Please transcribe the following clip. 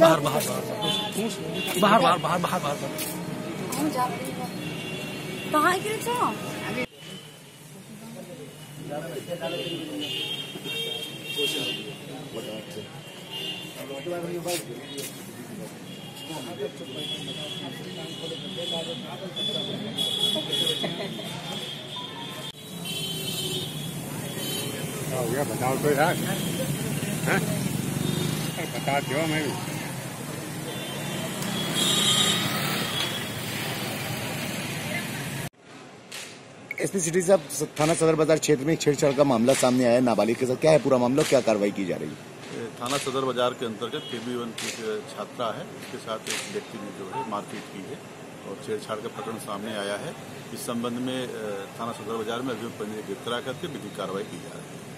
बाहर बाहर बाहर बाहर। बाहर बाहर बाहर बाहर बाहर। हैं गया बताओ तो यार हैं? बता दो मैं भी। एसपी सिटी साहब थाना सदर बाज़ार क्षेत्र में छेड़छाड़ का मामला सामने आया नाबालिग के साथ क्या है पूरा मामला क्या कार्रवाई की जा रही है? थाना सदर बाज़ार के अंतर्गत केबी वन की छात्रा है। उसके साथ एक व्यक्ति ने जो है मारपीट की है और छेड़छाड़ का प्रकरण सामने आया है। इस संबंध में थाना सदर बाज़ार में अभियोग पंजीकृत करा करके विधिक कार्रवाई की जा रही है।